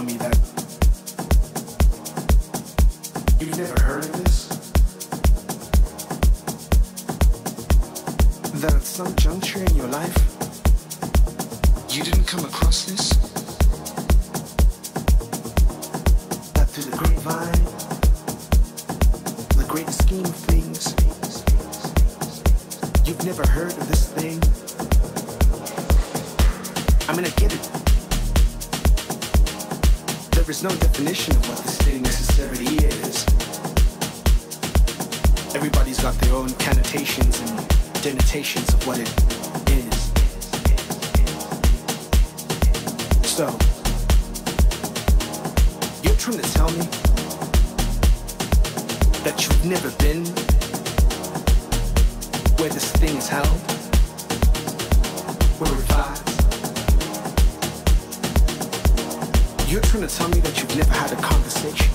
tell me that So, you're trying to tell me that you've never been where this thing is held, where it lies. You're trying to tell me that you've never had a conversation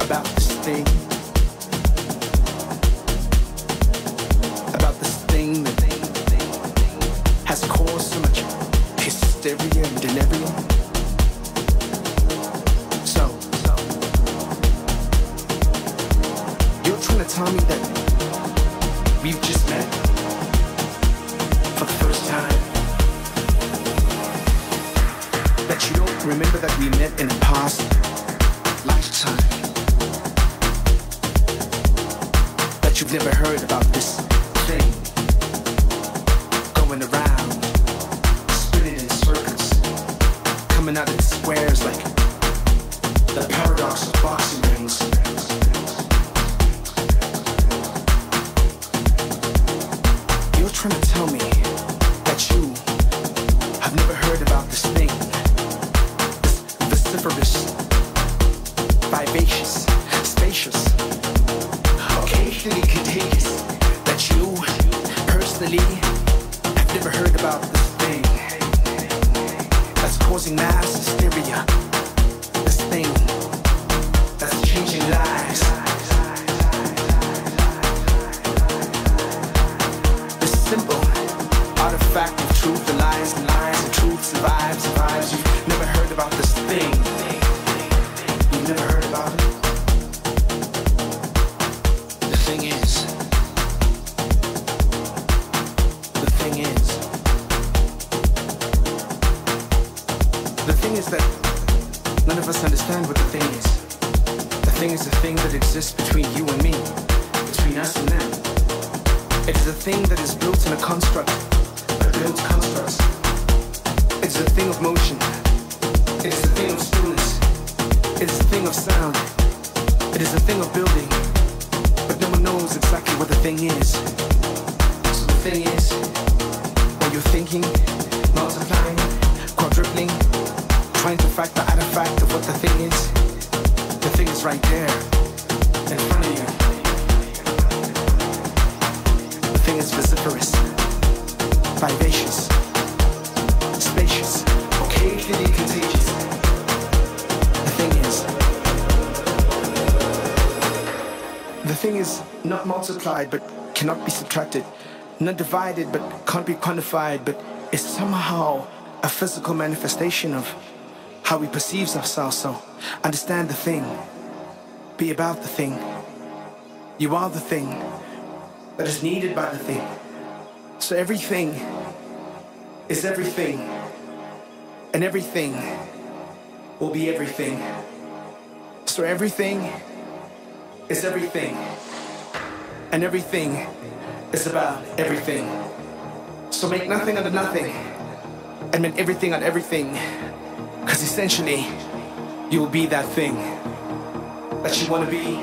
about this thing. not divided but can't be quantified, but it's somehow a physical manifestation of how we perceive ourselves. So understand the thing, be about the thing. You are the thing that is needed by the thing. So everything is everything, and everything will be everything. So everything is everything, and everything it's about everything. So make nothing out of nothing and make everything out of everything. Because essentially, you will be that thing that you want to be,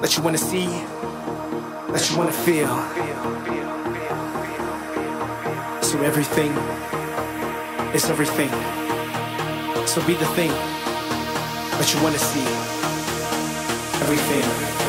that you want to see, that you want to feel. So everything is everything. So be the thing that you want to see. Everything.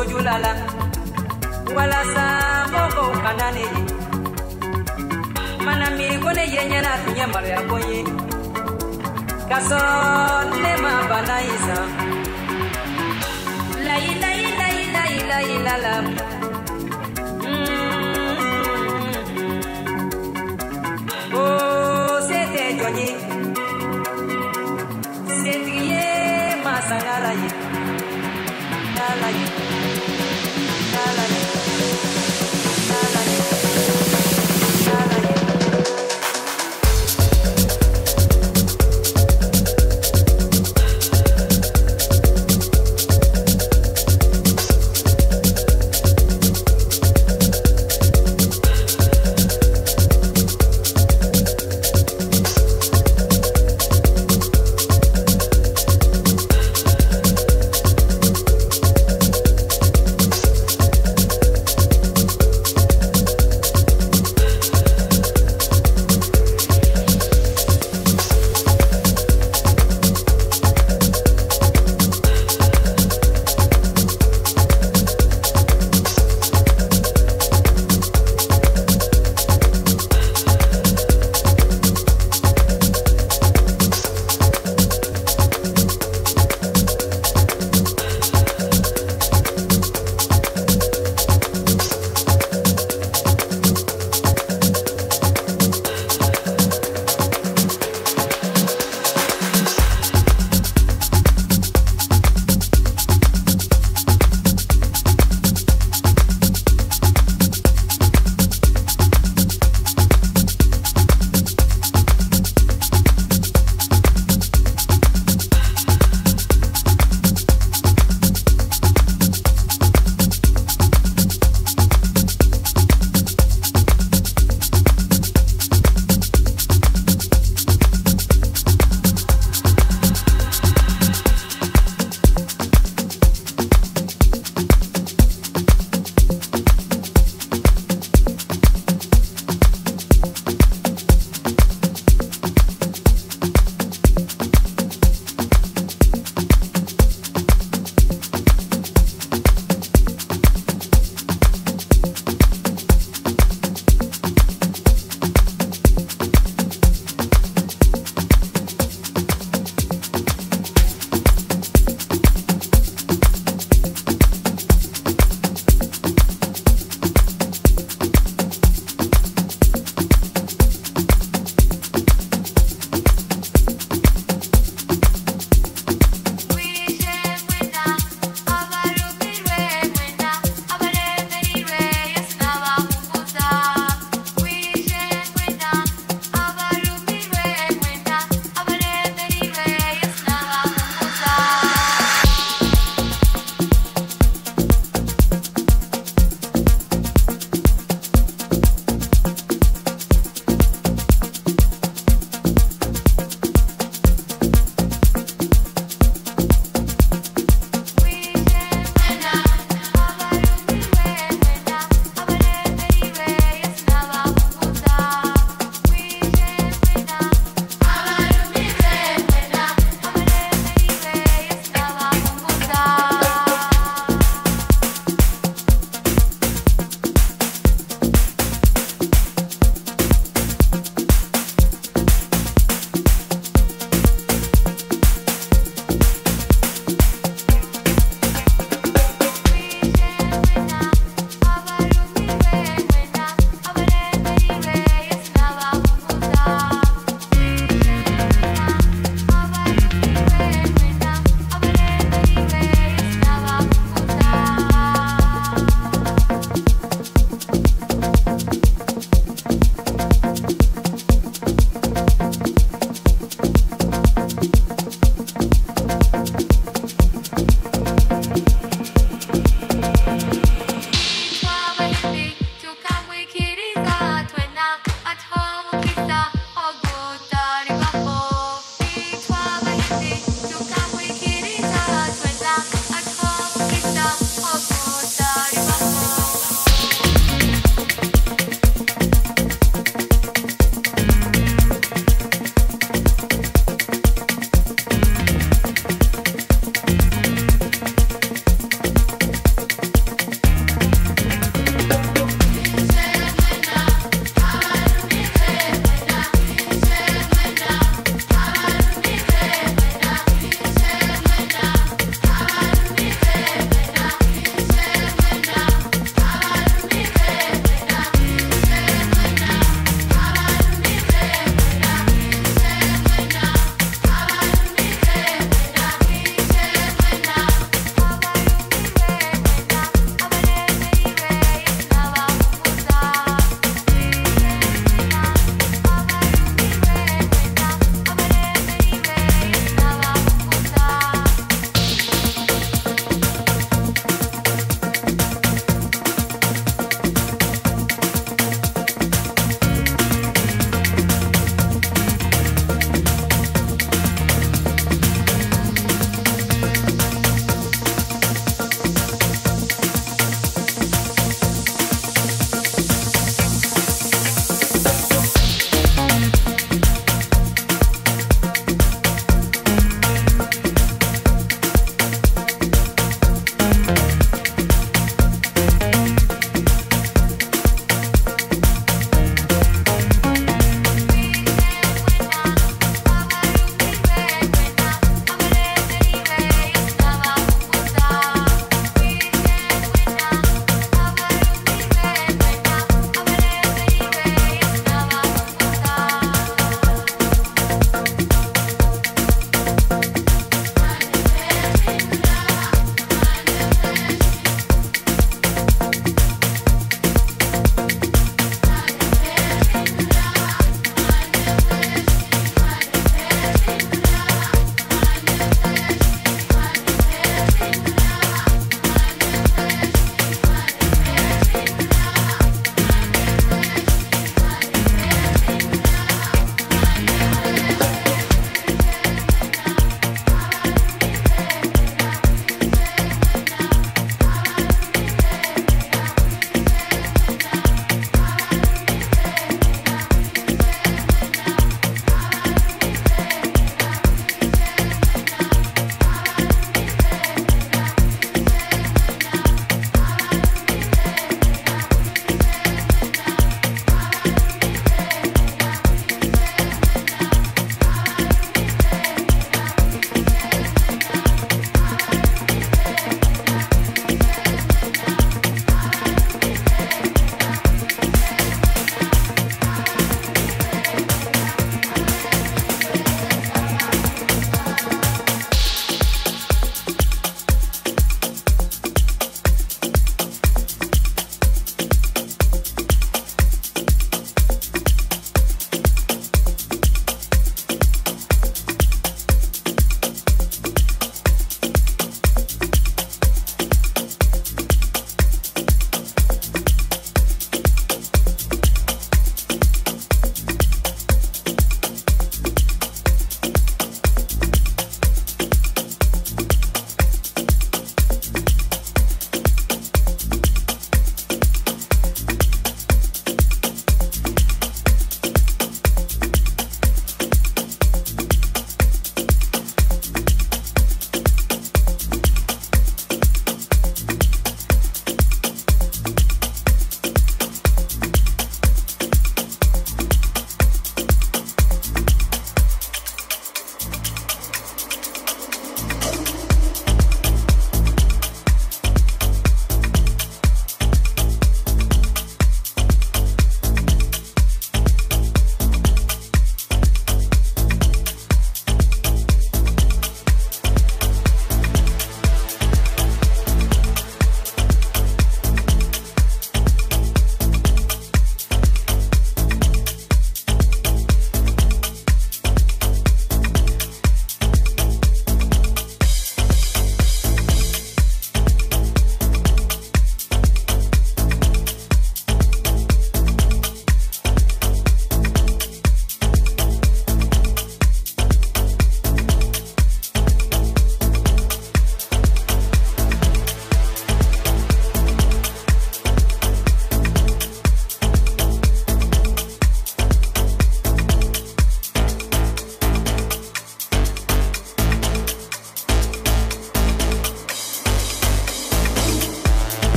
jojulala walasa mɔgɔw kana mana miiri ko ne yeɲɛna tun ye maloya ko ne ma bana la.